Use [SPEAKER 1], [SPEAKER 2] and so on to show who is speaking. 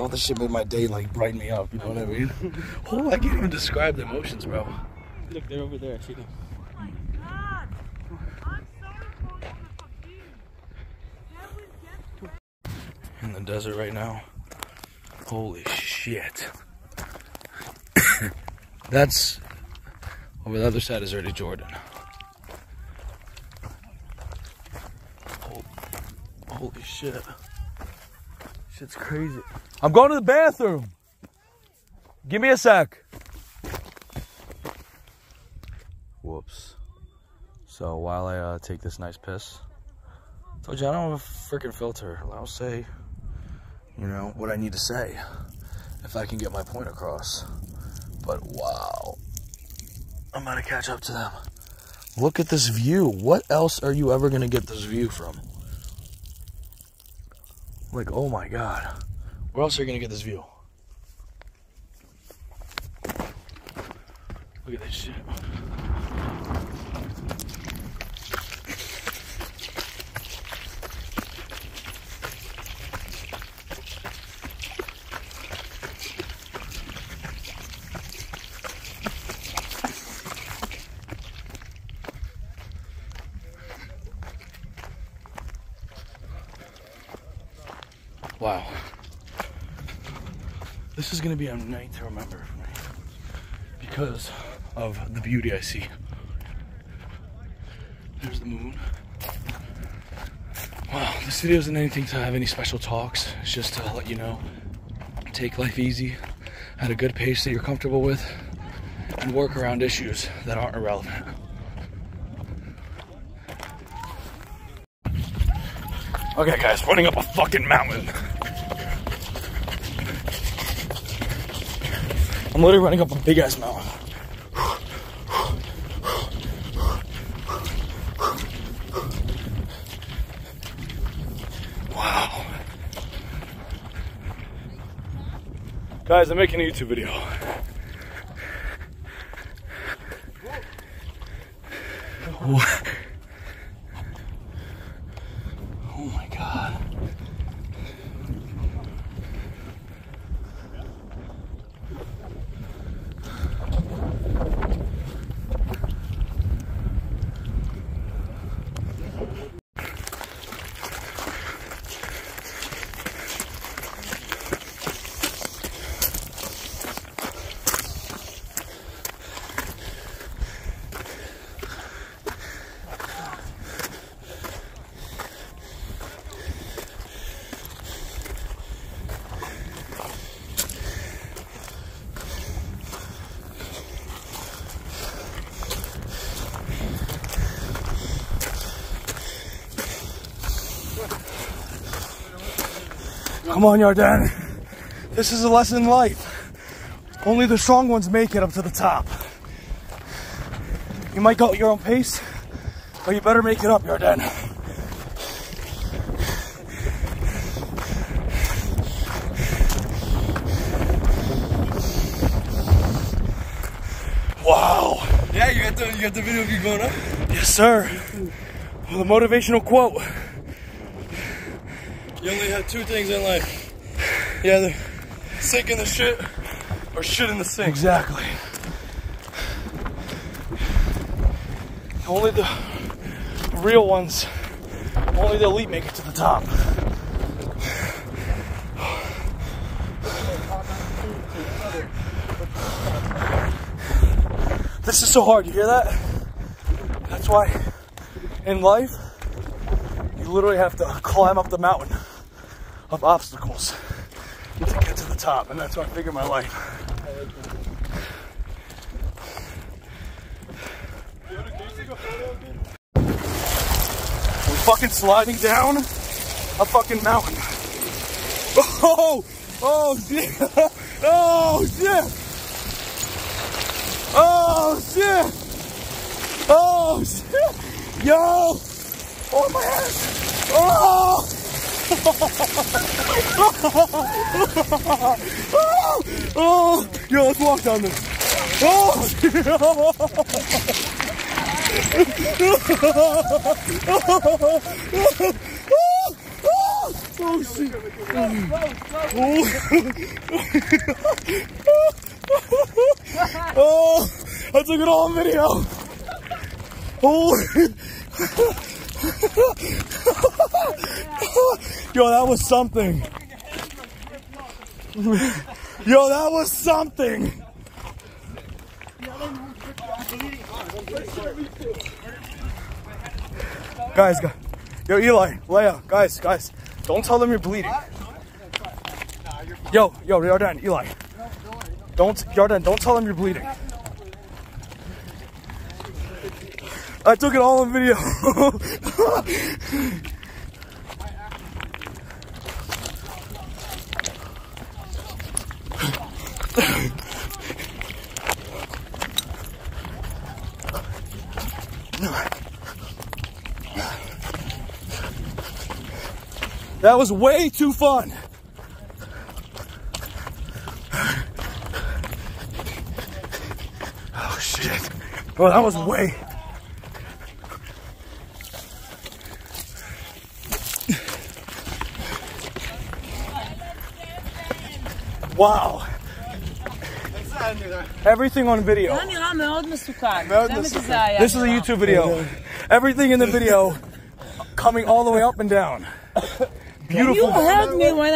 [SPEAKER 1] all this shit made my day like brighten me up. You know what I mean? oh, I can't even describe the emotions, bro.
[SPEAKER 2] Look, they're over there. I see them.
[SPEAKER 1] In the desert right now. Holy shit. That's over the other side is already Jordan. Holy, holy shit. Shit's crazy. I'm going to the bathroom. Give me a sec. Whoops. So while I uh, take this nice piss, told you I don't have a freaking filter. I'll say, you know, what I need to say if I can get my point across. But wow, I'm gonna catch up to them. Look at this view. What else are you ever gonna get this view from? Like, oh my god. Where else are you gonna get this view? Look at this shit. Wow. This is gonna be a night to remember for me because of the beauty I see. There's the moon. Wow, this video isn't anything to have any special talks. It's just to let you know, take life easy, at a good pace that you're comfortable with, and work around issues that aren't irrelevant. Okay, guys, running up a fucking mountain. I'm literally running up a big ass mountain. Wow. Guys, I'm making a YouTube video. What? Oh my god. Come on, Yarden. This is a lesson in life. Only the strong ones make it up to the top. You might go at your own pace, but you better make it up, Yarden. Wow.
[SPEAKER 2] Yeah, you got the you got the video of you going up.
[SPEAKER 1] Yes, sir. With a motivational quote.
[SPEAKER 2] You only have two things in life. You either sink in the shit or shit in the sink.
[SPEAKER 1] Exactly. Only the real ones, only the elite make it to the top. This is so hard, you hear that? That's why in life, you literally have to climb up the mountain of obstacles. To get to the top, and that's how I figure my life. We're fucking sliding down a fucking mountain. Oh, oh shit, oh shit, oh shit, oh shit, yo, oh my head, oh. Oh, oh, yo, let's walk down this. Oh, Oh shit. Oh, I took it all on video. Oh. Yo, that was something. Yo, that was something. Guys, guys. Yo, Eli, Leia, guys, guys. Don't tell them you're bleeding. Yo, yo, Jordan, Eli. Don't, Jordan, don't tell them you're bleeding. I took it all on video. That was way too fun. Oh shit. Well, that was way. Wow. Everything on video.
[SPEAKER 3] זה נראה מאוד מסוכן.
[SPEAKER 1] מאוד
[SPEAKER 3] זה
[SPEAKER 1] מסוכן.
[SPEAKER 3] זה היה
[SPEAKER 1] This is a
[SPEAKER 3] נראה.
[SPEAKER 1] YouTube video. Everything in the video coming all the way up and down.
[SPEAKER 3] You
[SPEAKER 1] Beautiful.
[SPEAKER 3] heard me when I